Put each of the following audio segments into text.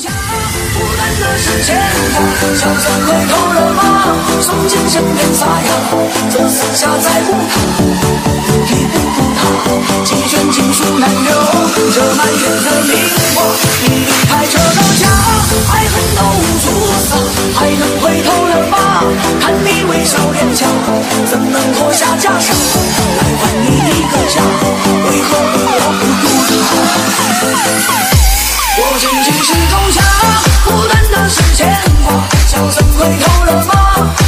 下，孤单的是牵挂，小三回头了吗？送进身边撒呀，这四下再无他，不提不顾他，几卷情书难留，这满园的名花，你离开这个家，爱恨都无处撒，还能回头了吗？看你微笑脸颊，怎能脱下袈裟，来还你一个家？为何我不顾他？我心情是回头了吗？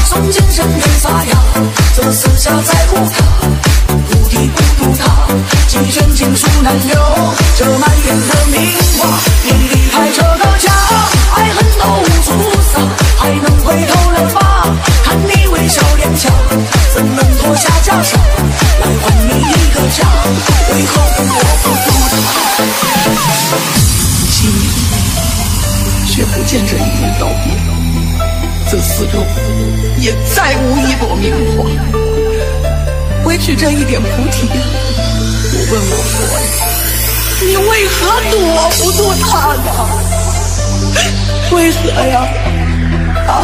送进身边撒呀，这四下再无他，不提不渡他，几卷情书难留，这满园的名花。你离开这个家，爱恨都无处撒，还能回头了吗？看你微笑脸颊，怎能脱下袈裟，来还你一个家？为何我不渡他？心里却不见这一年道别，这四周也再无一朵棉花。唯取这一点菩提，我问我佛，你为何躲不住他呢？为何呀？啊！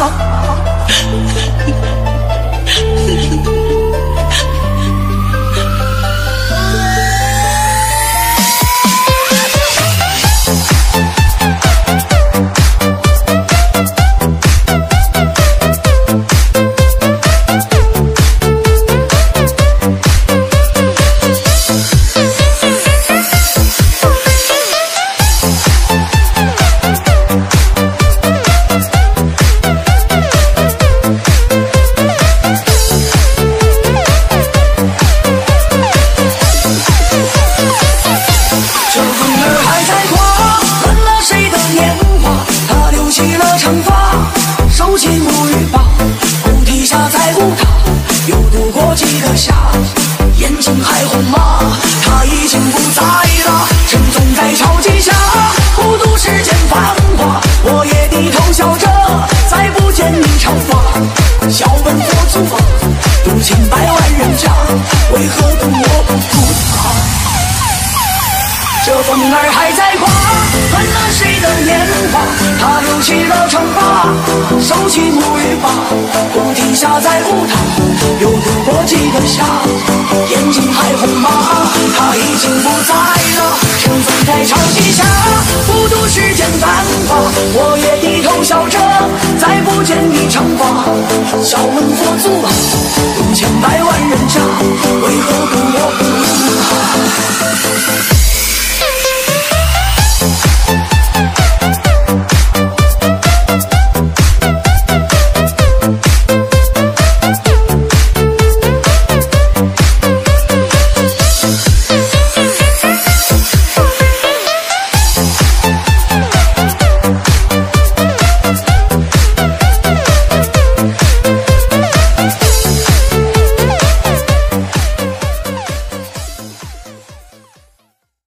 起了长发，收起木鱼吧。菩提下再无他，又度过几个夏，眼睛还红吗？他已经不在了，沉重在潮迹下，孤独世间繁华。我也低头笑着，再不见你长发。笑问佛祖啊，渡千百万人家，为何风儿还在刮乱了谁的年华他留起了长发收起木鱼吧。我停下再无她又度过几个夏眼睛还红吗她已经不在了趁风在潮汐下不渡世间繁华我也低头笑着再不见你长发笑问佛祖啊